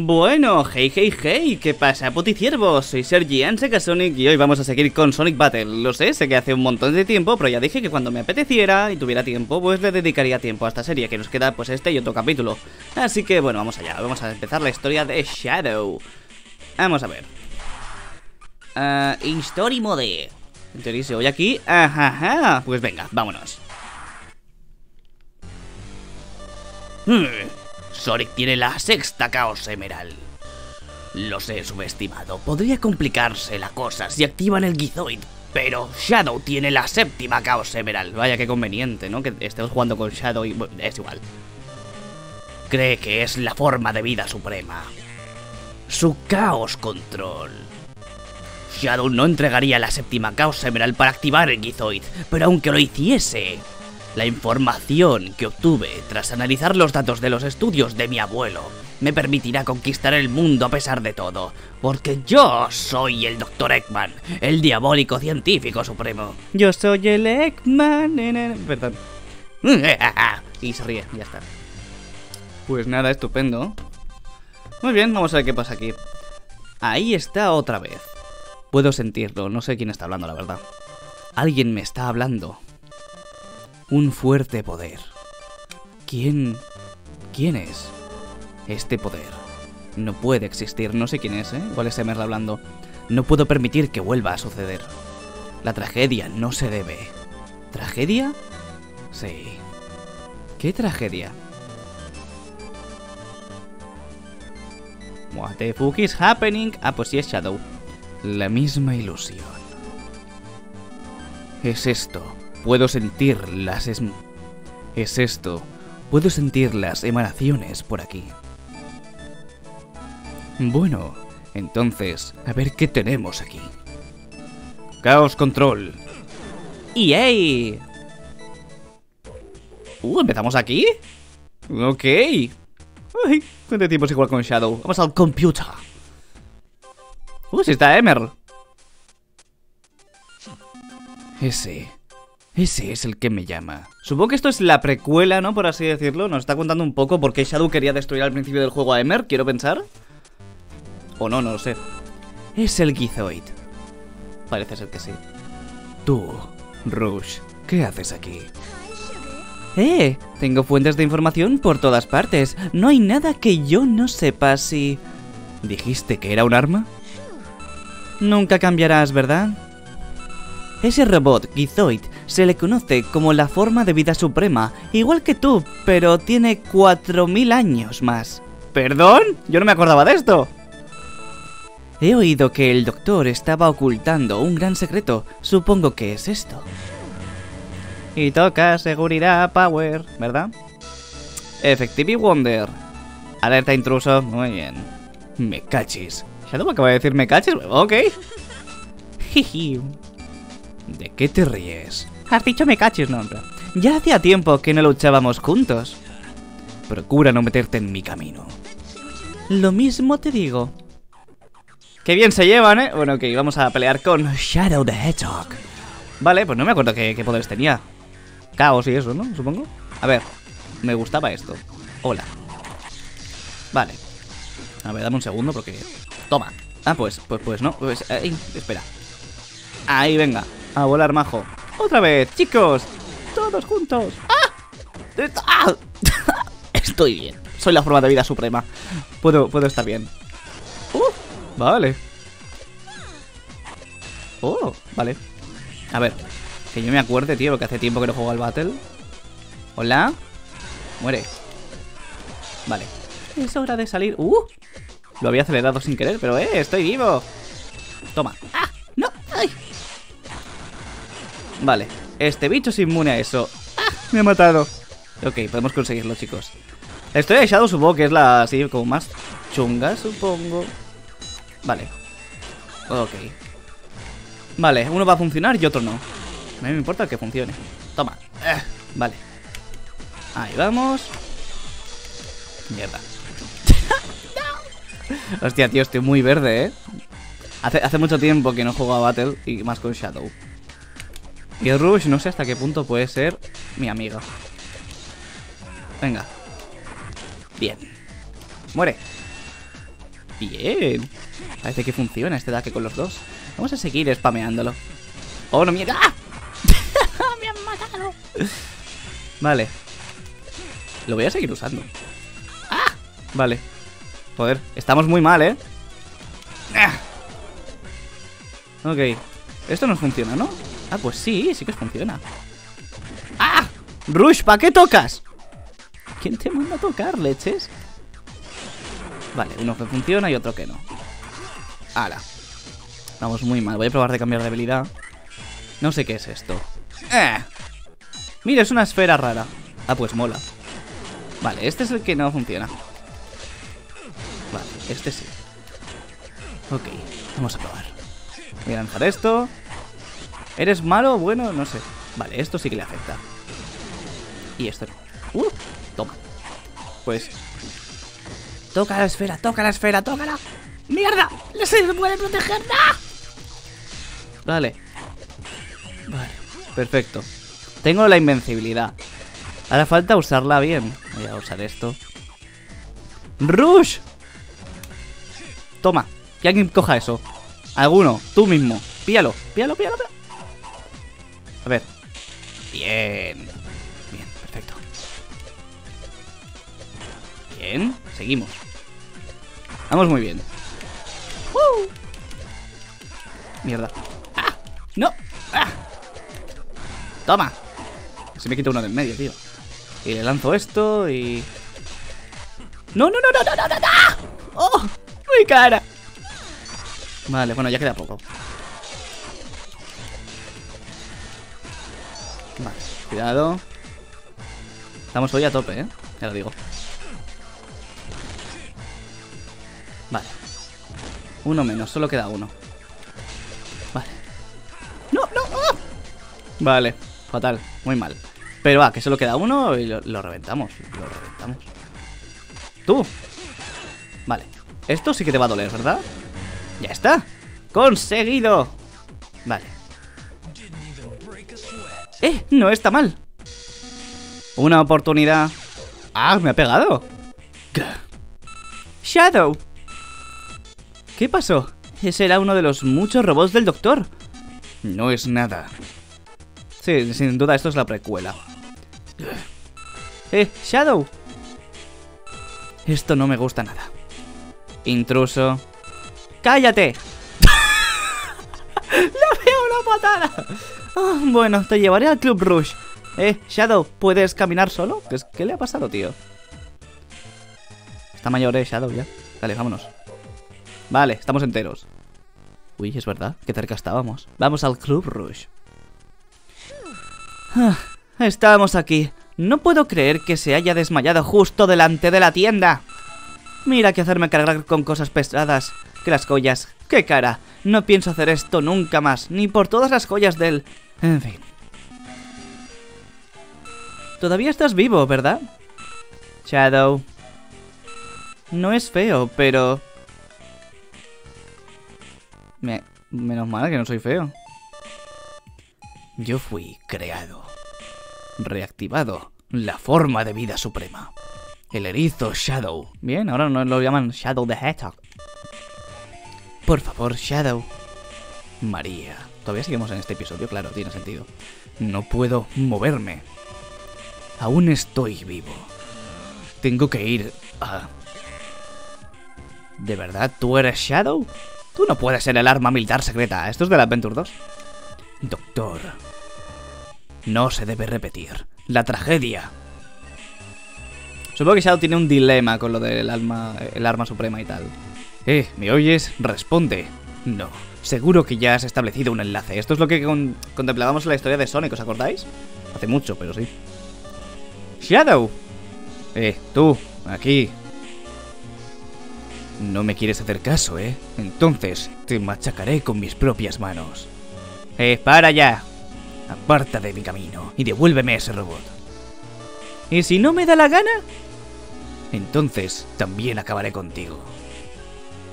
Bueno, hey, hey, hey, ¿qué pasa, puticiervos? Soy Sergi Sonic y hoy vamos a seguir con Sonic Battle. Lo sé, sé que hace un montón de tiempo, pero ya dije que cuando me apeteciera y tuviera tiempo, pues le dedicaría tiempo a esta serie, que nos queda pues este y otro capítulo. Así que bueno, vamos allá, vamos a empezar la historia de Shadow. Vamos a ver. Uh, Story Mode. En teoría se aquí. Ajá, pues venga, vámonos. Hmm. Sonic tiene la sexta Caos Emerald. Los he subestimado. Podría complicarse la cosa si activan el Gizoid. Pero Shadow tiene la séptima Caos Emerald. Vaya qué conveniente, ¿no? Que estemos jugando con Shadow y... es igual. Cree que es la forma de vida suprema. Su Caos Control. Shadow no entregaría la séptima Caos Emerald para activar el Gizoid, pero aunque lo hiciese, la información que obtuve tras analizar los datos de los estudios de mi abuelo me permitirá conquistar el mundo a pesar de todo, porque yo soy el Dr. Eggman, el diabólico científico supremo. Yo soy el Eggman... Perdón. y se ríe, ya está. Pues nada, estupendo. Muy bien, vamos a ver qué pasa aquí. Ahí está otra vez. Puedo sentirlo, no sé quién está hablando, la verdad. Alguien me está hablando un fuerte poder. ¿Quién... quién es? Este poder. No puede existir, no sé quién es, ¿eh? ¿Cuál es Emerald hablando? No puedo permitir que vuelva a suceder. La tragedia no se debe. ¿Tragedia? Sí. ¿Qué tragedia? What the fuck is happening? Ah, pues sí es Shadow. La misma ilusión. Es esto Puedo sentir las... Es, es esto. Puedo sentir las emanaciones por aquí. Bueno, entonces, a ver qué tenemos aquí. Caos Control. ¡Yay! Uh, ¿empezamos aquí? Ok. Ay, ¿cuánto tiempo es igual con Shadow? Vamos al computer. Uh, si está Emer. Ese ese es el que me llama. Supongo que esto es la precuela, ¿no? Por así decirlo. Nos está contando un poco por qué Shadow quería destruir al principio del juego a Emer, quiero pensar. O no, no lo sé. Es el Gizoid. Parece ser que sí. Tú, Rush, ¿qué haces aquí? ¡Eh! Tengo fuentes de información por todas partes. No hay nada que yo no sepa si... ¿Dijiste que era un arma? Nunca cambiarás, ¿verdad? Ese robot, Gizoid, se le conoce como la forma de vida suprema, igual que tú, pero tiene 4.000 años más. ¿Perdón? Yo no me acordaba de esto. He oído que el doctor estaba ocultando un gran secreto. Supongo que es esto. Y toca seguridad power, ¿verdad? Effective Wonder. Alerta intruso. Muy bien. Me cachis. ¿Shadow acaba de decir me cachis? Ok. ¿De qué te ríes? Has dicho me caches, no, Ya hacía tiempo que no luchábamos juntos. Procura no meterte en mi camino. Lo mismo te digo. Qué bien se llevan, ¿eh? Bueno, ok, vamos a pelear con Shadow the Hedgehog. Vale, pues no me acuerdo qué, poderes tenía. Caos y eso, ¿no? Supongo. A ver, me gustaba esto. Hola. Vale. A ver, dame un segundo porque... Toma. Ah, pues, pues, pues no. Pues, ahí, espera. Ahí, venga. A volar, majo. Otra vez, chicos. Todos juntos. ¡Ah! ¡Ah! Estoy bien. Soy la forma de vida suprema. Puedo, puedo estar bien. Uh, vale. Oh, vale. A ver. Que yo me acuerde, tío, porque hace tiempo que no juego al Battle. Hola. Muere. Vale. Es hora de salir. ¡Uh! Lo había acelerado sin querer, pero ¡eh! ¡Estoy vivo! Toma. ¡Ah! Vale, este bicho es inmune a eso. ¡Ah! Me ha matado. Ok, podemos conseguirlo, chicos. La historia de Shadow supongo que es la así como más chunga, supongo. Vale. Ok. Vale, uno va a funcionar y otro no. A mí me importa que funcione. Toma. Eh, Vale. Ahí vamos. Mierda. Hostia, tío, estoy muy verde, ¿eh? Hace, hace mucho tiempo que no juego a Battle y más con Shadow y Rush no sé hasta qué punto puede ser mi amiga. Venga. Bien. Muere. Bien. Parece que funciona este ataque con los dos. Vamos a seguir spameándolo. ¡Oh, no, mierda! ¡Ah! ¡Me han matado! Vale. Lo voy a seguir usando. ¡Ah! Vale. Joder, estamos muy mal, ¿eh? ¡Ah! Ok. Esto no funciona, ¿no? Ah, pues sí, sí que funciona. ¡Ah! Rush, ¿para qué tocas? ¿Quién te manda a tocar, leches? Vale, uno que funciona y otro que no. ¡Hala! Vamos muy mal. Voy a probar de cambiar de habilidad. No sé qué es esto. ¡Eh! Mira, es una esfera rara. Ah, pues mola. Vale, este es el que no funciona. Vale, este sí. Ok, vamos a probar. Voy a lanzar esto. ¿Eres malo? Bueno, no sé. Vale, esto sí que le afecta. Y esto no. Uh, toma. Pues... Toca la esfera, toca la esfera, tócala. ¡Mierda! ¡Le se puede proteger! ¡No! Vale. Vale, perfecto. Tengo la invencibilidad. Ahora falta usarla bien. Voy a usar esto. ¡Rush! Toma, que alguien coja eso. Alguno, tú mismo. Píalo, píalo, píalo, píalo. A ver. Bien. Bien, perfecto. Bien, seguimos. Vamos muy bien. Mierda. ¡Ah! ¡No! ¡Ah! ¡Toma! Se me quita uno de en medio, tío. Y le lanzo esto y... ¡No, no, no, no, no, no, no! ¡Oh! ¡Mi cara! Vale, bueno, ya queda poco. Vale, cuidado. Estamos hoy a tope, ¿eh? Ya lo digo. Vale. Uno menos, solo queda uno. Vale. ¡No, no! ¡Ah! Vale, fatal, muy mal. Pero va, que solo queda uno y lo reventamos. Lo reventamos. ¡Tú! Vale. Esto sí que te va a doler, ¿verdad? ¡Ya está! ¡Conseguido! Vale. ¡Eh! No está mal. Una oportunidad. ¡Ah! Me ha pegado. Shadow. ¿Qué pasó? Ese era uno de los muchos robots del doctor. No es nada. Sí, sin duda esto es la precuela. ¡Eh! ¡Shadow! Esto no me gusta nada. Intruso. ¡Cállate! ¡Le veo una patada! Ah, bueno, te llevaré al Club Rush. Eh, Shadow, ¿puedes caminar solo? ¿Qué, qué le ha pasado, tío? Está mayor, eh, Shadow, ya. Dale, vámonos. Vale, estamos enteros. Uy, es verdad, qué cerca estábamos. Vamos al Club Rush. Ah, estamos aquí. No puedo creer que se haya desmayado justo delante de la tienda. Mira que hacerme cargar con cosas pesadas. Que las joyas. ¡Qué cara! No pienso hacer esto nunca más, ni por todas las joyas del... En fin. Todavía estás vivo, ¿verdad? Shadow. No es feo, pero... Me... Menos mal que no soy feo. Yo fui creado. Reactivado. La forma de vida suprema. El erizo Shadow. Bien, ahora no lo llaman Shadow the Hedgehog. Por favor, Shadow. María. Todavía seguimos en este episodio, claro, tiene sentido. No puedo moverme. Aún estoy vivo. Tengo que ir a... ¿De verdad tú eres Shadow? Tú no puedes ser el arma militar secreta. Esto es de la Adventure 2. Doctor. No se debe repetir. La tragedia. Supongo que Shadow tiene un dilema con lo del alma, el arma suprema y tal. Eh, ¿me oyes? Responde. No. Seguro que ya has establecido un enlace. Esto es lo que con contemplábamos en la historia de Sonic, ¿os acordáis? Hace mucho, pero sí. Shadow. Eh, tú, aquí. No me quieres hacer caso, ¿eh? Entonces te machacaré con mis propias manos. ¡Eh, para ya! Aparta de mi camino y devuélveme ese robot. ¿Y si no me da la gana? Entonces también acabaré contigo.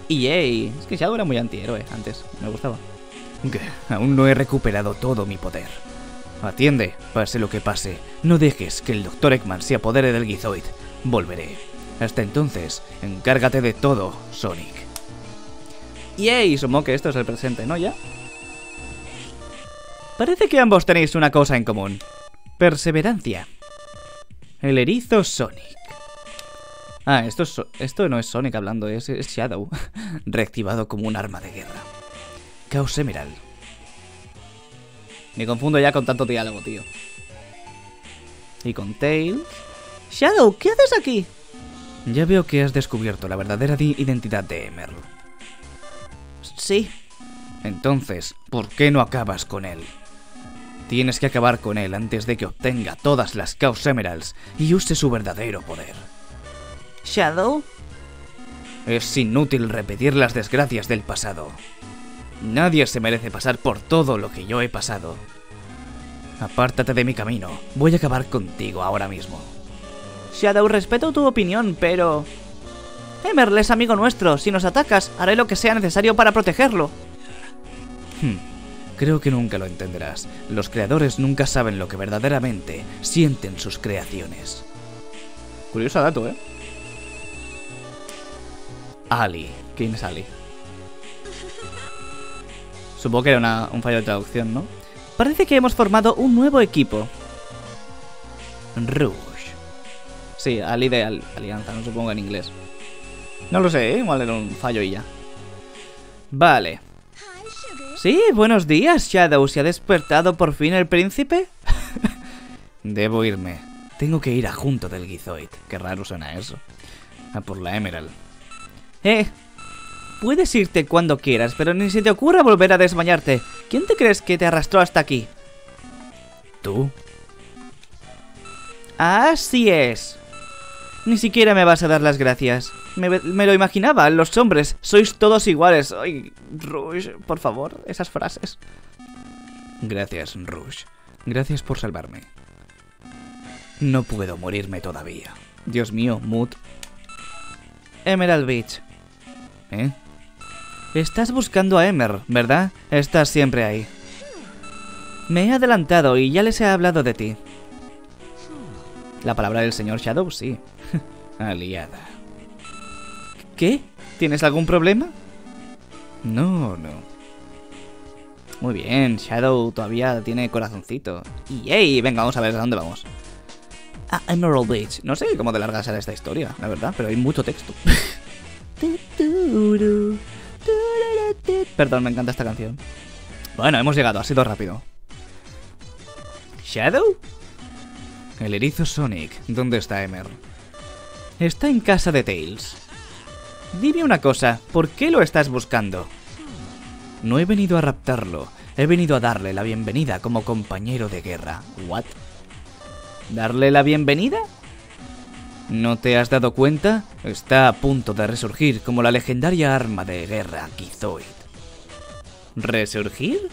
Ey, es que Shadow era muy antihéroe antes, me gustaba. Aún no he recuperado todo mi poder. Atiende, pase lo que pase, no dejes que el Dr. Eggman se apodere del Gizoid. Volveré. Hasta entonces, encárgate de todo, Sonic. Yay, supongo que esto es el presente, ¿no? ¿Ya? Parece que ambos tenéis una cosa en común. Perseverancia. El erizo Sonic. Ah, esto, es, esto no es Sonic hablando, es, es Shadow. Reactivado como un arma de guerra. Caos Emerald. Me confundo ya con tanto diálogo, tío. Y con Tails. Shadow, ¿qué haces aquí? Ya veo que has descubierto la verdadera identidad de Emerald. Sí. Entonces, ¿por qué no acabas con él? Tienes que acabar con él antes de que obtenga todas las Chaos Emeralds y use su verdadero poder. ¿Shadow? Es inútil repetir las desgracias del pasado. Nadie se merece pasar por todo lo que yo he pasado. Apártate de mi camino. Voy a acabar contigo ahora mismo. Shadow, respeto tu opinión, pero... Emerl es amigo nuestro. Si nos atacas, haré lo que sea necesario para protegerlo. Hmm, creo que nunca lo entenderás. Los creadores nunca saben lo que verdaderamente sienten sus creaciones. Curioso dato, ¿eh? Ali. ¿Quién es Ali? Supongo que era un fallo de traducción, ¿no? Parece que hemos formado un nuevo equipo. Rouge. Sí, Ali de Alianza, no supongo en inglés. No lo sé, ¿eh? igual era un fallo y ya. Vale. Sí, buenos días, Shadow. ¿Se ha despertado por fin el príncipe? Debo irme. Tengo que ir a junto del Gizoid. Qué raro suena eso. A por la Emerald. Eh, puedes irte cuando quieras, pero ni se te ocurra volver a desmayarte. ¿Quién te crees que te arrastró hasta aquí? ¿Tú? Así es. Ni siquiera me vas a dar las gracias. Me, lo imaginaba, los hombres, sois todos iguales. Ay, Rouge, por favor, esas frases. Gracias, Rouge. Gracias por salvarme. No puedo morirme todavía. Dios mío, Mood. Emerald Beach. ¿Eh? Estás buscando a Emer, ¿verdad? Estás siempre ahí. Me he adelantado y ya les he hablado de ti. La palabra del señor Shadow, sí. Aliada. ¿Qué? ¿Tienes algún problema? No, no. Muy bien, Shadow todavía tiene corazoncito. Y ¡Ey! Venga, vamos a ver a dónde vamos. A Emerald Beach. No sé cómo de larga será esta historia, la verdad, pero hay mucho texto. Perdón, me encanta esta canción. Bueno, hemos llegado, ha sido rápido. ¿Shadow? El erizo Sonic. ¿Dónde está Emer? Está en casa de Tails. Dime una cosa, ¿por qué lo estás buscando? No he venido a raptarlo, he venido a darle la bienvenida como compañero de guerra. ¿What? ¿Darle la bienvenida? ¿No te has dado cuenta? Está a punto de resurgir como la legendaria arma de guerra Gizoid. ¿Resurgir?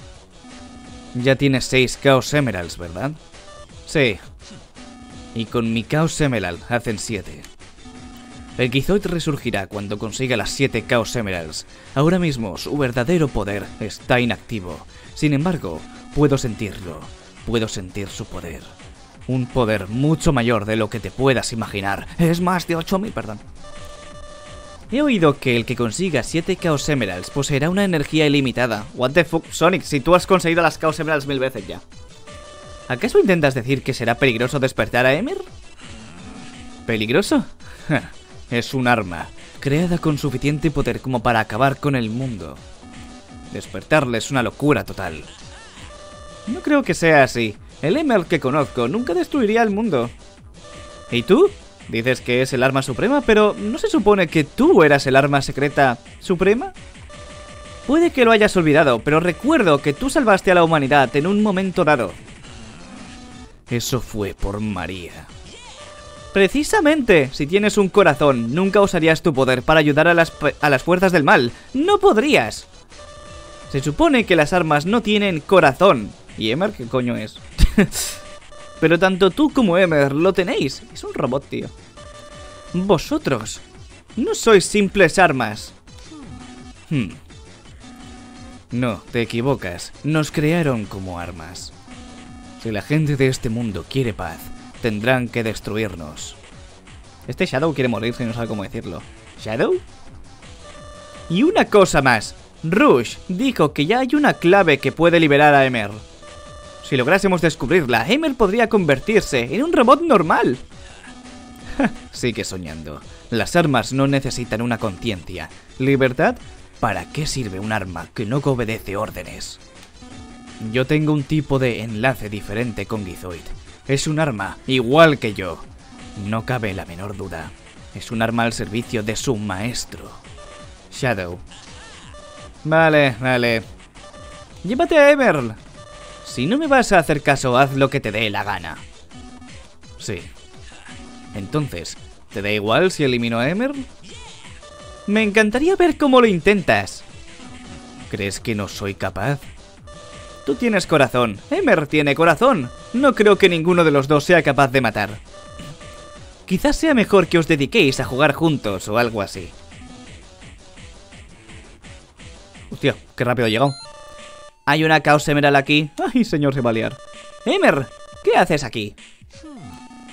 Ya tienes seis Chaos Emeralds, ¿verdad? Sí. Y con mi Chaos Emerald hacen siete. El Gizoid resurgirá cuando consiga las siete Chaos Emeralds. Ahora mismo su verdadero poder está inactivo. Sin embargo, puedo sentirlo. Puedo sentir su poder. Un poder mucho mayor de lo que te puedas imaginar. Es más de 8000, perdón. He oído que el que consiga 7 Chaos Emeralds poseerá una energía ilimitada. What the fuck, Sonic, si tú has conseguido las Chaos Emeralds mil veces ya. ¿Acaso intentas decir que será peligroso despertar a Emir? ¿Peligroso? es un arma, creada con suficiente poder como para acabar con el mundo. Despertarle es una locura total. No creo que sea así. El Emerald que conozco nunca destruiría el mundo. ¿Y tú? Dices que es el arma suprema, pero ¿no se supone que tú eras el arma secreta suprema? Puede que lo hayas olvidado, pero recuerdo que tú salvaste a la humanidad en un momento dado. Eso fue por María. Precisamente, si tienes un corazón, nunca usarías tu poder para ayudar a las, a las fuerzas del mal. ¡No podrías! Se supone que las armas no tienen corazón. ¿Y Emer qué coño es? Pero tanto tú como Emer lo tenéis. Es un robot, tío. Vosotros no sois simples armas. Hmm. No, te equivocas. Nos crearon como armas. Si la gente de este mundo quiere paz, tendrán que destruirnos. Este Shadow quiere morirse y no sabe cómo decirlo. ¿Shadow? Y una cosa más. Rush dijo que ya hay una clave que puede liberar a Emer. Si lográsemos descubrirla, Emer podría convertirse en un robot normal. Sigue soñando. Las armas no necesitan una conciencia. ¿Libertad? ¿Para qué sirve un arma que no obedece órdenes? Yo tengo un tipo de enlace diferente con Gizoid. Es un arma igual que yo. No cabe la menor duda. Es un arma al servicio de su maestro. Shadow. Vale, vale. Llévate a Emerl. Si no me vas a hacer caso, haz lo que te dé la gana. Sí. Entonces, ¿te da igual si elimino a Emerl? Me encantaría ver cómo lo intentas. ¿Crees que no soy capaz? Tú tienes corazón, Emer tiene corazón. No creo que ninguno de los dos sea capaz de matar. Quizás sea mejor que os dediquéis a jugar juntos o algo así. Hostia, qué rápido ha llegado. Hay una caos emerald aquí. Ay, señor Sebaliar. Emer, ¿qué haces aquí?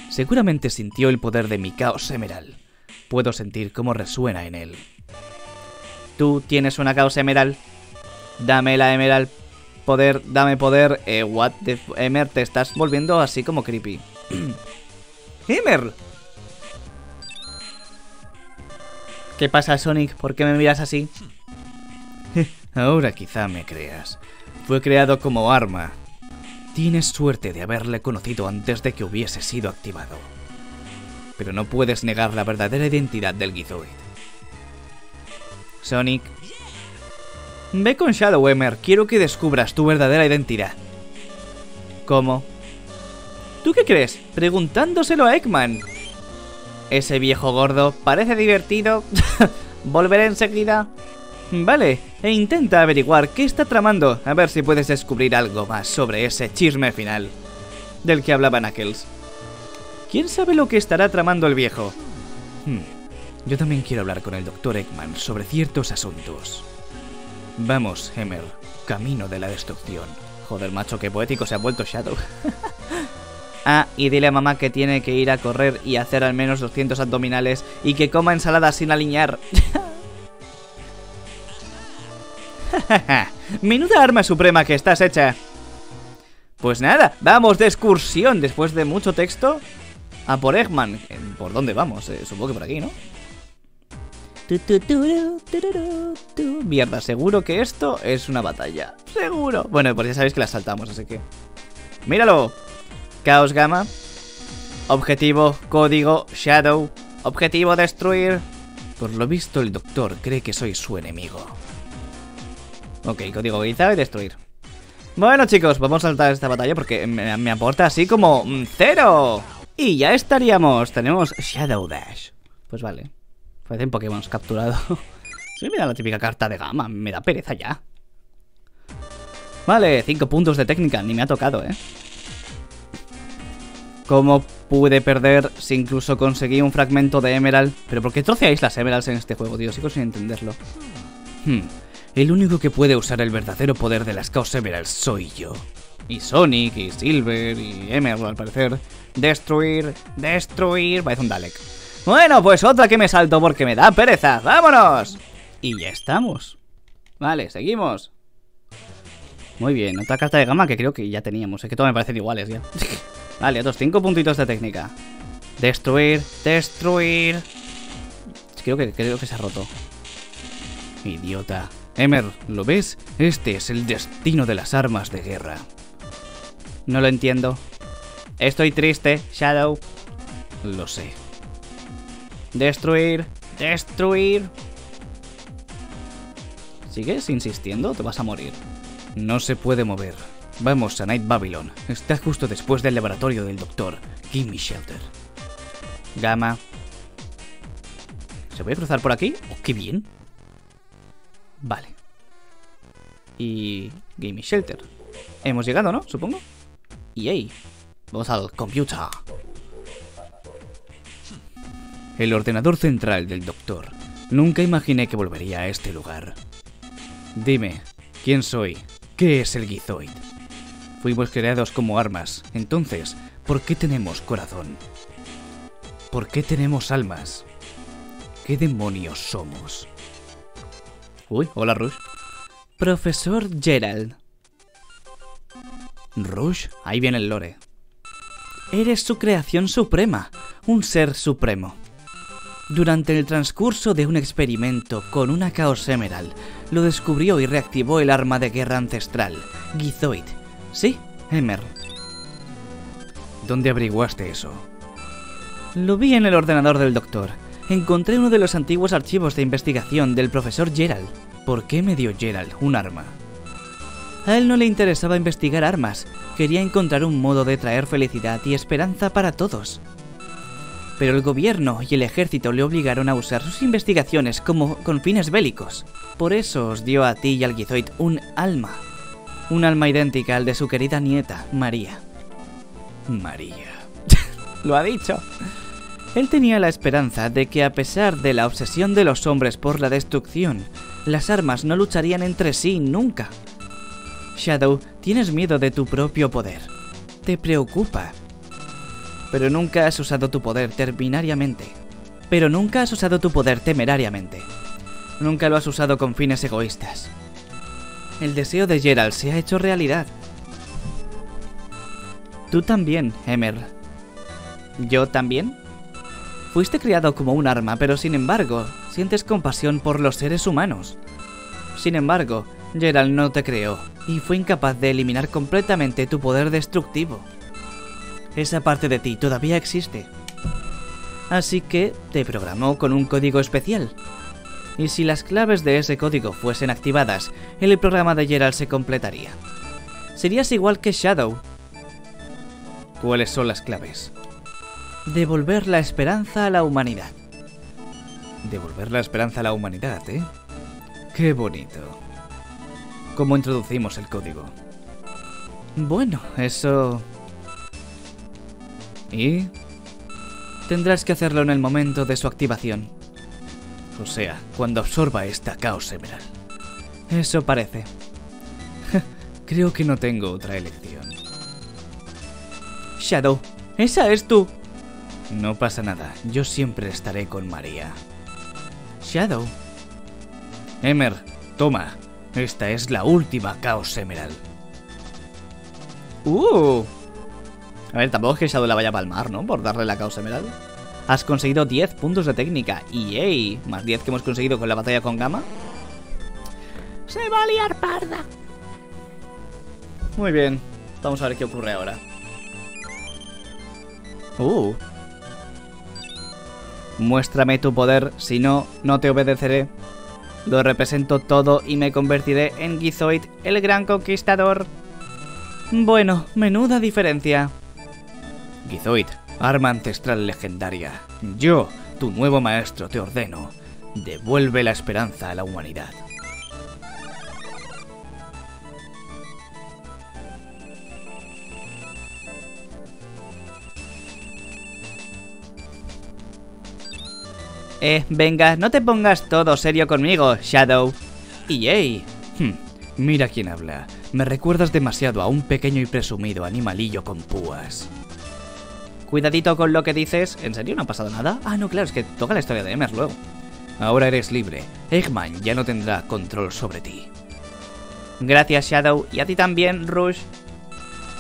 Seguramente sintió el poder de mi caos emerald. Puedo sentir cómo resuena en él. Tú tienes una caos emerald. Dame la emerald. Poder, dame poder. Eh, what the... Emer, te estás volviendo así como creepy. ¡Emer! ¿Qué pasa, Sonic? ¿Por qué me miras así? Ahora quizá me creas. Fue creado como arma. Tienes suerte de haberle conocido antes de que hubiese sido activado. Pero no puedes negar la verdadera identidad del Gizoid. Sonic. Ve con Shadow Emer, quiero que descubras tu verdadera identidad. ¿Cómo? ¿Tú qué crees? Preguntándoselo a Eggman. Ese viejo gordo parece divertido. Volveré enseguida. Vale, e intenta averiguar qué está tramando, a ver si puedes descubrir algo más sobre ese chisme final del que hablaba Knuckles. ¿Quién sabe lo que estará tramando el viejo? Hmm, yo también quiero hablar con el Dr. Eggman sobre ciertos asuntos. Vamos, Emer, camino de la destrucción. Joder, macho, qué poético se ha vuelto Shadow. ah, y dile a mamá que tiene que ir a correr y hacer al menos 200 abdominales y que coma ensalada sin alinear. Menuda arma suprema que estás hecha. Pues nada, vamos de excursión después de mucho texto a por Eggman. ¿Por dónde vamos? Eh, supongo que por aquí, ¿no? Mierda, seguro que esto es una batalla. Seguro. Bueno, pues ya sabéis que la saltamos, así que... ¡Míralo! Caos Gamma. Objetivo, código, Shadow. Objetivo, destruir. Por lo visto, el doctor cree que soy su enemigo. Ok, código guizado y destruir. Bueno chicos, vamos a saltar esta batalla porque me, aporta así como cero. Y ya estaríamos. Tenemos Shadow Dash. Pues vale. Parecen Pokémon capturado. Sí, me da la típica carta de gama. Me da pereza ya. Vale, 5 puntos de técnica. Ni me ha tocado, ¿eh? ¿Cómo pude perder si incluso conseguí un fragmento de Emerald? ¿Pero por qué troceáis las Emeralds en este juego, tío? Sigo sin entenderlo. Hmm. El único que puede usar el verdadero poder de las Chaos Emeralds soy yo. Y Sonic, y Silver, y Emerald al parecer. Destruir, destruir... Parece un Dalek. Bueno, pues otra que me salto porque me da pereza. ¡Vámonos! Y ya estamos. Vale, seguimos. Muy bien, otra carta de gama que creo que ya teníamos. Es que todos me parecen iguales ya. vale, otros cinco puntitos de técnica. Destruir, destruir. Creo que, creo que se ha roto. Idiota. Emer, ¿lo ves? Este es el destino de las armas de guerra. No lo entiendo. Estoy triste, Shadow. Lo sé. Destruir, destruir. ¿Sigues insistiendo? Te vas a morir. No se puede mover. Vamos a Night Babylon. Está justo después del laboratorio del doctor. Gimme Shelter. Gamma. ¿Se puede cruzar por aquí? ¡Oh, qué bien! Vale. Y... Game Shelter. Hemos llegado, ¿no? Supongo. Y ahí. Vamos al computer. El ordenador central del doctor. Nunca imaginé que volvería a este lugar. Dime, ¿quién soy? ¿Qué es el Gizoid? Fuimos creados como armas. Entonces, ¿por qué tenemos corazón? ¿Por qué tenemos almas? ¿Qué demonios somos? Uy, hola Rush. Profesor Gerald. Rush, ahí viene el lore. Eres su creación suprema, un ser supremo. Durante el transcurso de un experimento con una Chaos Emerald, lo descubrió y reactivó el arma de guerra ancestral, Gizoid. Sí, Emer. ¿Dónde averiguaste eso? Lo vi en el ordenador del doctor. Encontré uno de los antiguos archivos de investigación del profesor Gerald. ¿Por qué me dio Gerald un arma? A él no le interesaba investigar armas, quería encontrar un modo de traer felicidad y esperanza para todos. Pero el gobierno y el ejército le obligaron a usar sus investigaciones como con fines bélicos. Por eso os dio a ti y al Gizoid un alma. Un alma idéntica al de su querida nieta, María. María. Lo ha dicho. Él tenía la esperanza de que a pesar de la obsesión de los hombres por la destrucción, las armas no lucharían entre sí nunca. Shadow, tienes miedo de tu propio poder. Te preocupa. Pero nunca has usado tu poder terminariamente. Pero nunca has usado tu poder temerariamente. Nunca lo has usado con fines egoístas. El deseo de Gerald se ha hecho realidad. Tú también, Emer. ¿Yo también? Fuiste criado como un arma, pero sin embargo, sientes compasión por los seres humanos. Sin embargo, Gerald no te creó y fue incapaz de eliminar completamente tu poder destructivo. Esa parte de ti todavía existe. Así que te programó con un código especial. Y si las claves de ese código fuesen activadas, el programa de Gerald se completaría. Serías igual que Shadow. ¿Cuáles son las claves? Devolver la esperanza a la humanidad. Devolver la esperanza a la humanidad, ¿eh? Qué bonito. ¿Cómo introducimos el código? Bueno, eso... ¿Y? Tendrás que hacerlo en el momento de su activación. O sea, cuando absorba esta Caos Emerald. Eso parece. Creo que no tengo otra elección. Shadow, esa es tú. No pasa nada, yo siempre estaré con María. Shadow. Emer, toma. Esta es la última Chaos Emerald. Uh. A ver, tampoco es que Shadow la vaya a palmar, ¿no? Por darle la Chaos Emerald. Has conseguido 10 puntos de técnica. Y ey, más 10 que hemos conseguido con la batalla con Gamma. Se va a liar parda. Muy bien. Vamos a ver qué ocurre ahora. Uh. Muéstrame tu poder, si no, no te obedeceré. Lo represento todo y me convertiré en Gizoid, el gran conquistador. Bueno, menuda diferencia. Gizoid, arma ancestral legendaria. Yo, tu nuevo maestro, te ordeno. Devuelve la esperanza a la humanidad. Eh, venga, no te pongas todo serio conmigo, Shadow. Y hey, hmm, mira quién habla. Me recuerdas demasiado a un pequeño y presumido animalillo con púas. Cuidadito con lo que dices. ¿En serio no ha pasado nada? Ah, no, claro, es que toca la historia de Emer luego. Ahora eres libre. Eggman ya no tendrá control sobre ti. Gracias, Shadow. Y a ti también, Rush.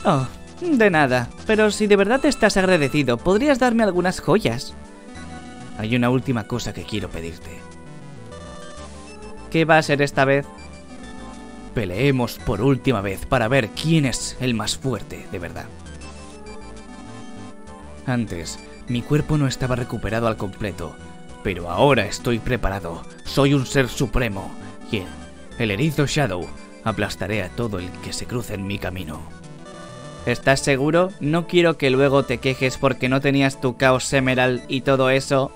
Oh, de nada. Pero si de verdad estás agradecido, podrías darme algunas joyas. Hay una última cosa que quiero pedirte. ¿Qué va a ser esta vez? Peleemos por última vez para ver quién es el más fuerte, de verdad. Antes, mi cuerpo no estaba recuperado al completo, pero ahora estoy preparado. Soy un ser supremo, y el erizo Shadow aplastaré a todo el que se cruce en mi camino. ¿Estás seguro? No quiero que luego te quejes porque no tenías tu Chaos Emerald y todo eso.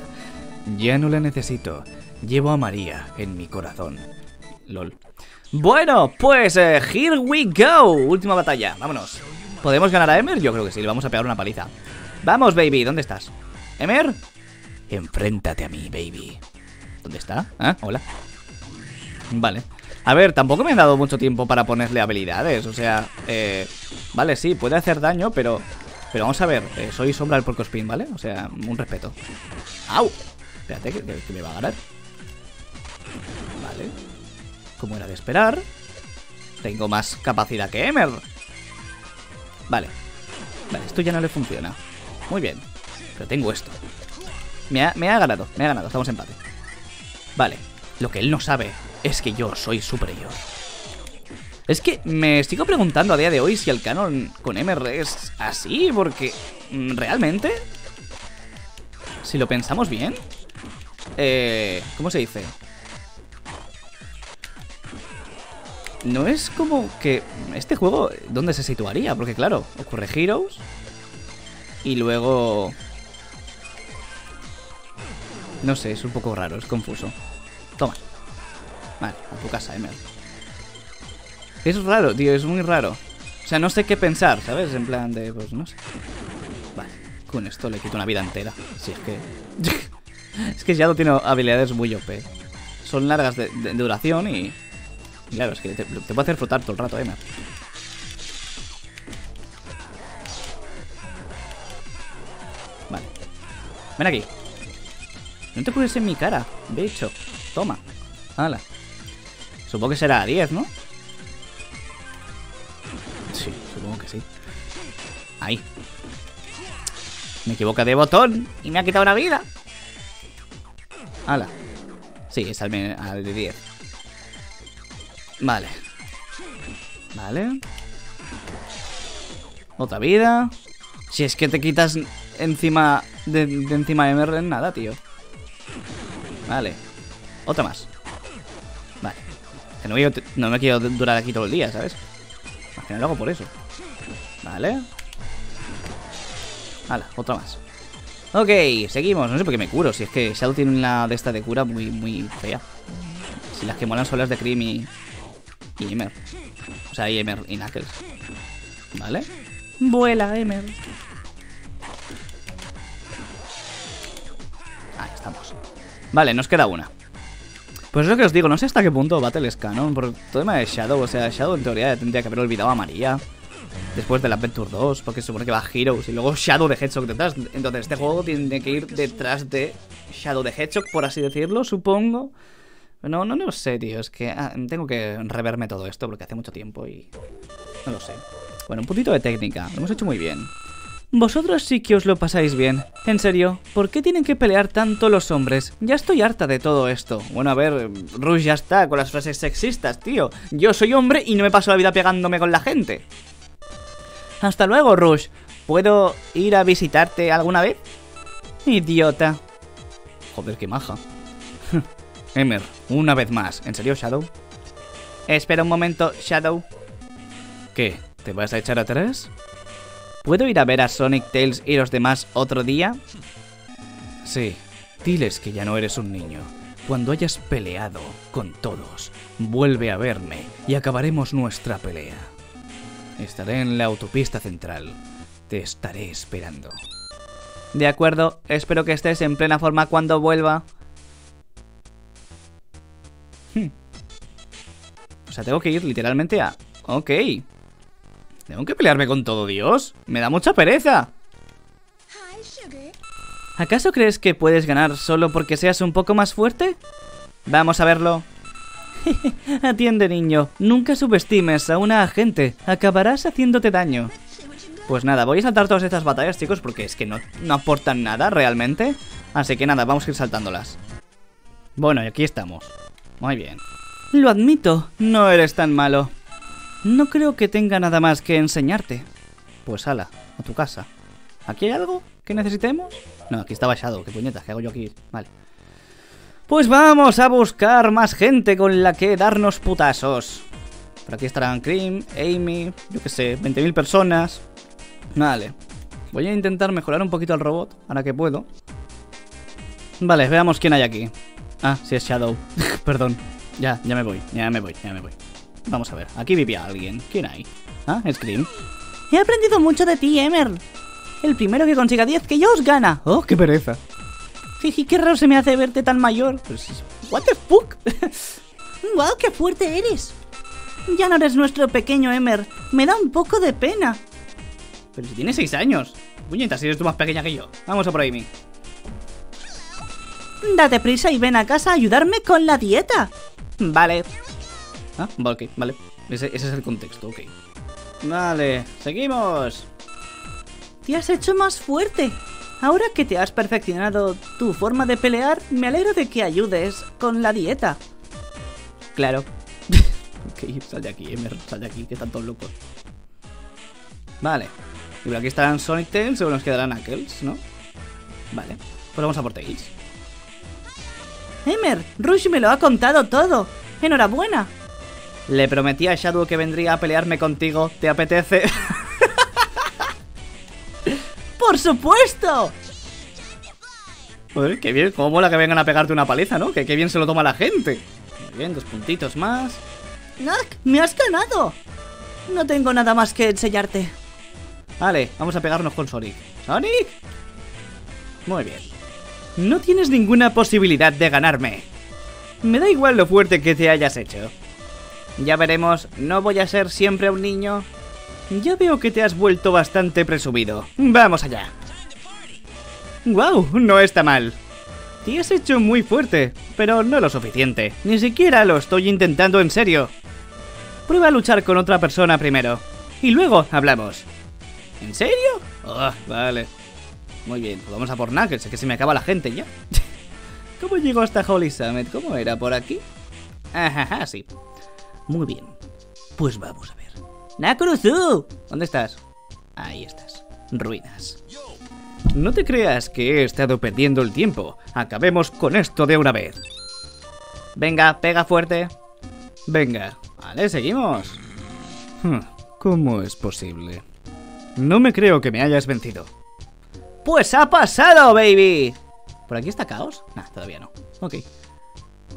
ya no la necesito. Llevo a María en mi corazón. LOL. Bueno, pues eh, here we go. Última batalla, vámonos. ¿Podemos ganar a Emer? Yo creo que sí, le vamos a pegar una paliza. Vamos, baby, ¿dónde estás? ¿Emer? Enfréntate a mí, baby. ¿Dónde está? Ah, hola. Vale. A ver, tampoco me han dado mucho tiempo para ponerle habilidades, o sea, eh, vale, sí, puede hacer daño, pero, pero vamos a ver, eh, soy sombra del porcospin, ¿vale? O sea, un respeto. ¡Au! Espérate, que, que me va a ganar. Vale. como era de esperar. Tengo más capacidad que Emer. Vale. Vale, esto ya no le funciona. Muy bien. Pero tengo esto. Me ha, me ha ganado, me ha ganado, estamos en empate. Vale, lo que él no sabe es que yo soy superior. Es que me sigo preguntando a día de hoy si el canon con MR es así, porque mm, realmente, si lo pensamos bien, eh, ¿cómo se dice? No es como que este juego, ¿dónde se situaría? Porque claro, ocurre Heroes y luego... No sé, es un poco raro, es confuso. Toma. Vale, a tu casa, Emer. Es raro, tío, es muy raro. O sea, no sé qué pensar, ¿sabes? En plan de, pues no sé. Vale, con esto le quito una vida entera. Si es que... es que Shadow tiene habilidades muy OP. Son largas de, duración y... Claro, es que te, puede hacer flotar todo el rato, Emer. Vale. Ven aquí. No te pones en mi cara, bicho. Toma. Hala. Supongo que será a 10, ¿no? Sí, supongo que sí. Ahí. Me equivoca de botón y me ha quitado una vida. Hala. Sí, es al, al de 10. Vale. Vale. Otra vida. Si es que te quitas encima de, encima de Merlin, nada, tío. Vale. Otra más. Vale. Que no, no me quiero durar aquí todo el día, ¿sabes? Al final lo hago por eso. Vale. Hala, otra más. Ok, seguimos. No sé por qué me curo. Si es que Shadow tiene una de esta de cura muy, muy fea. Si las que molan son las de Cream y, y Emer. O sea, y Emer y Knuckles. ¿Vale? Vuela, Emer. Ahí estamos. Vale, nos queda una. Pues es lo que os digo, no sé hasta qué punto Battle es canon por todo tema de Shadow. O sea, Shadow en teoría tendría que haber olvidado a María. Después del Adventure 2, porque se supone que va Heroes y luego Shadow de Hedgehog detrás. Entonces este juego tiene que ir detrás de Shadow de Hedgehog, por así decirlo, supongo. No, no, no sé, tío. Es que ah, tengo que reverme todo esto porque hace mucho tiempo y... No lo sé. Bueno, un puntito de técnica. Lo hemos hecho muy bien. Vosotros sí que os lo pasáis bien. En serio, ¿por qué tienen que pelear tanto los hombres? Ya estoy harta de todo esto. Bueno, a ver, Rush ya está con las frases sexistas, tío. Yo soy hombre y no me paso la vida pegándome con la gente. Hasta luego, Rush. ¿Puedo ir a visitarte alguna vez? Idiota. Joder, qué maja. Emer, una vez más. ¿En serio, Shadow? Espera un momento, Shadow. ¿Qué? ¿Te vas a echar atrás? ¿Puedo ir a ver a Sonic Tails y los demás otro día? Sí, diles que ya no eres un niño. Cuando hayas peleado con todos, vuelve a verme y acabaremos nuestra pelea. Estaré en la autopista central. Te estaré esperando. De acuerdo, espero que estés en plena forma cuando vuelva. Hmm. O sea, tengo que ir literalmente a... Ok. ¿Tengo que pelearme con todo Dios? Me da mucha pereza. ¿Acaso crees que puedes ganar solo porque seas un poco más fuerte? Vamos a verlo. Atiende, niño. Nunca subestimes a una agente. Acabarás haciéndote daño. Pues nada, voy a saltar todas estas batallas, chicos, porque es que no, no aportan nada realmente. Así que nada, vamos a ir saltándolas. Bueno, y aquí estamos. Muy bien. Lo admito, no eres tan malo. No creo que tenga nada más que enseñarte. Pues ala, a tu casa. ¿Aquí hay algo que necesitemos? No, aquí está Shadow, qué puñetas, ¿qué hago yo aquí? Vale. Pues vamos a buscar más gente con la que darnos putazos. Por aquí estarán Cream, Amy, yo qué sé, 20.000 personas. Vale. Voy a intentar mejorar un poquito al robot, ahora que puedo. Vale, veamos quién hay aquí. Ah, sí es Shadow. Perdón. Ya, ya me voy, ya me voy, ya me voy. Vamos a ver, aquí vivía alguien. ¿Quién hay? Ah, Scream. He aprendido mucho de ti, Emer. El primero que consiga 10 que yo os gana. Oh, qué pereza. Fiji, qué raro se me hace verte tan mayor. What the fuck? wow, qué fuerte eres. Ya no eres nuestro pequeño Emer. Me da un poco de pena. Pero si tienes 6 años. Puñeta, si eres tú más pequeña que yo. Vamos a por ahí, Date prisa y ven a casa a ayudarme con la dieta. Vale. Ah, ok, vale. Ese, ese es el contexto, ok. Vale, seguimos. Te has hecho más fuerte. Ahora que te has perfeccionado tu forma de pelear, me alegro de que ayudes con la dieta. Claro. ok, sal de aquí, Emer, sal de aquí, que están todos locos. Vale. Y por aquí estarán Sonic Tails, seguro nos quedarán Knuckles, ¿no? Vale. Pues vamos a por Tails. Emer, Rush me lo ha contado todo. Enhorabuena. Le prometí a Shadow que vendría a pelearme contigo. ¿Te apetece? ¡Por supuesto! Joder, qué bien, cómo mola que vengan a pegarte una paliza, ¿no? Que qué bien se lo toma la gente. Muy bien, dos puntitos más. Nak, me has ganado. No tengo nada más que enseñarte. Vale, vamos a pegarnos con Sonic. ¡Sonic! Muy bien. No tienes ninguna posibilidad de ganarme. Me da igual lo fuerte que te hayas hecho. Ya veremos, no voy a ser siempre un niño. Ya veo que te has vuelto bastante presumido. Vamos allá. ¡Wow! No está mal. Te has hecho muy fuerte, pero no lo suficiente. Ni siquiera lo estoy intentando en serio. Prueba a luchar con otra persona primero. Y luego hablamos. ¿En serio? Oh, vale. Muy bien, pues vamos a por Knuckles, es que se me acaba la gente ya. ¿Cómo llegó hasta Holy Summit? ¿Cómo era? ¿Por aquí? Ajá, sí. Muy bien. Pues vamos a ver. ¡Nakuruzu! ¿Dónde estás? Ahí estás. Ruinas. No te creas que he estado perdiendo el tiempo. Acabemos con esto de una vez. Venga, pega fuerte. Venga. Vale, seguimos. Hmm, ¿Cómo es posible? No me creo que me hayas vencido. ¡Pues ha pasado, baby! ¿Por aquí está Caos? Nah, todavía no. Ok.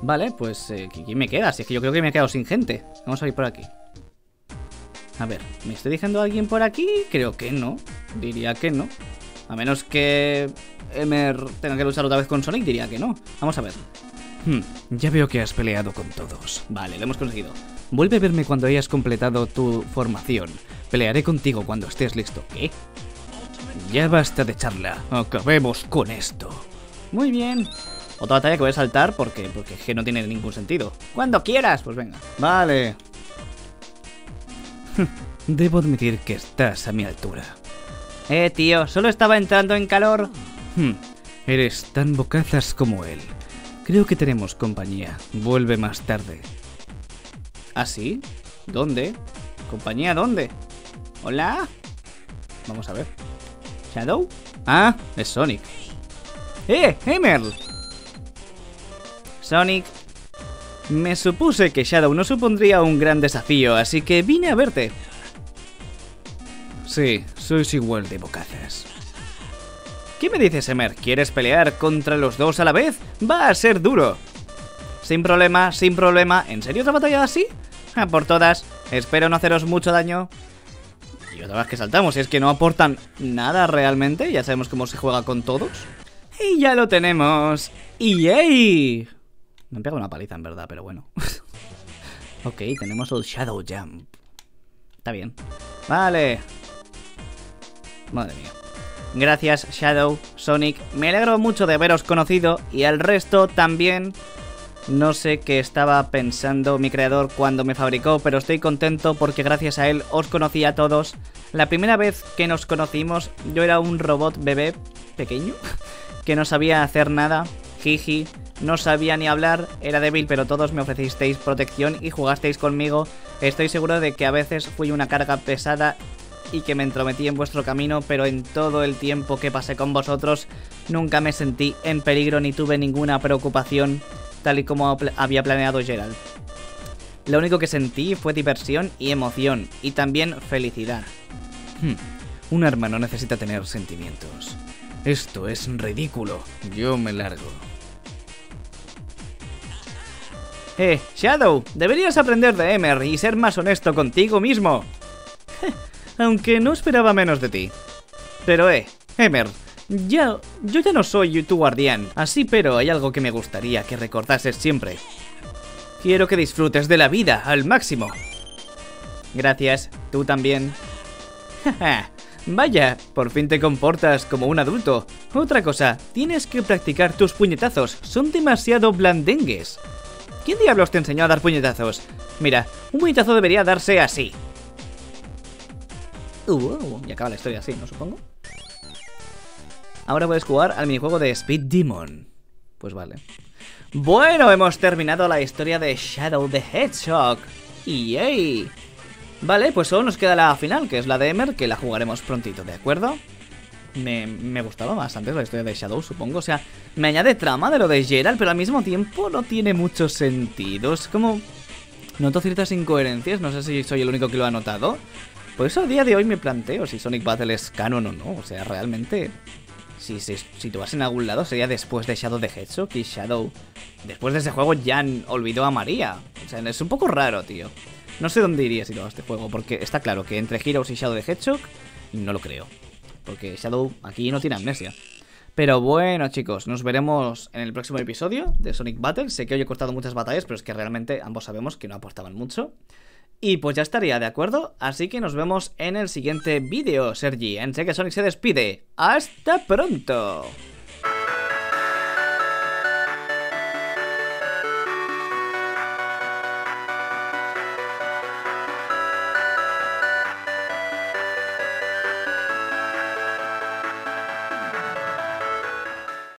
Vale, pues eh, ¿quién me queda? Si es que yo creo que me he quedado sin gente. Vamos a ir por aquí. A ver, ¿me estoy dejando a alguien por aquí? Creo que no. Diría que no. A menos que Emer tenga que luchar otra vez con Sonic, diría que no. Vamos a ver. Hmm, ya veo que has peleado con todos. Vale, lo hemos conseguido. Vuelve a verme cuando hayas completado tu formación. Pelearé contigo cuando estés listo. ¿Qué? Ya basta de charla. Acabemos con esto. Muy bien. Otra batalla que voy a saltar porque, porque es que no tiene ningún sentido. Cuando quieras, pues venga. Vale. Debo admitir que estás a mi altura. Eh, tío, solo estaba entrando en calor. Hmm, eres tan bocazas como él. Creo que tenemos compañía. Vuelve más tarde. ¿Ah, sí? ¿Dónde? ¿Compañía dónde? ¿Hola? Vamos a ver. ¿Shadow? Ah, es Sonic. ¡Eh, Emerl! Sonic. Me supuse que Shadow no supondría un gran desafío, así que vine a verte. Sí, sois igual de bocazas. ¿Qué me dices, Emer? ¿Quieres pelear contra los dos a la vez? Va a ser duro. Sin problema, sin problema. ¿En serio otra batalla así? A por todas. Espero no haceros mucho daño. Y otra vez que saltamos, es que no aportan nada realmente. Ya sabemos cómo se juega con todos. Y ya lo tenemos. ¡Yay! Me han pegado una paliza en verdad, pero bueno. ok, tenemos el Shadow Jump. Está bien. Vale. Madre mía. Gracias Shadow, Sonic. Me alegro mucho de haberos conocido y al resto también. No sé qué estaba pensando mi creador cuando me fabricó, pero estoy contento porque gracias a él os conocí a todos. La primera vez que nos conocimos yo era un robot bebé pequeño que no sabía hacer nada. Jiji, no sabía ni hablar, era débil, pero todos me ofrecisteis protección y jugasteis conmigo. Estoy seguro de que a veces fui una carga pesada y que me entrometí en vuestro camino, pero en todo el tiempo que pasé con vosotros nunca me sentí en peligro ni tuve ninguna preocupación, tal y como había planeado Gerald. Lo único que sentí fue diversión y emoción, y también felicidad. Hmm, Un arma no necesita tener sentimientos. Esto es ridículo. Yo me largo. Eh, Shadow, deberías aprender de Emer y ser más honesto contigo mismo. Aunque no esperaba menos de ti. Pero eh, Emer, ya, yo ya no soy tu guardián, así pero hay algo que me gustaría que recordases siempre. Quiero que disfrutes de la vida al máximo. Gracias, tú también. Vaya, por fin te comportas como un adulto. Otra cosa, tienes que practicar tus puñetazos, son demasiado blandengues. ¿Quién diablos te enseñó a dar puñetazos? Mira, un puñetazo debería darse así. Uh, y acaba la historia así, ¿no supongo? Ahora puedes jugar al minijuego de Speed Demon. Pues vale. Bueno, hemos terminado la historia de Shadow the Hedgehog. ¡Yay! Vale, pues solo nos queda la final, que es la de Emer, que la jugaremos prontito, ¿de acuerdo? Me, me gustaba más antes la historia de Shadow, supongo. O sea, me añade trama de lo de Gerald, pero al mismo tiempo no tiene mucho sentido. Es como... Noto ciertas incoherencias, no sé si soy el único que lo ha notado. Por eso a día de hoy me planteo si Sonic Battle es canon o no. O sea, realmente si se vas en algún lado sería después de Shadow the Hedgehog y Shadow después de ese juego ya olvidó a María. O sea, es un poco raro, tío. No sé dónde iría si no este juego, porque está claro que entre Heroes y Shadow the Hedgehog no lo creo. Porque Shadow aquí no tiene amnesia. Pero bueno, chicos, nos veremos en el próximo episodio de Sonic Battle. Sé que hoy he cortado muchas batallas, pero es que realmente ambos sabemos que no aportaban mucho. Y pues ya estaría, ¿de acuerdo? Así que nos vemos en el siguiente vídeo, Sergi. En que Sonic se despide. ¡Hasta pronto!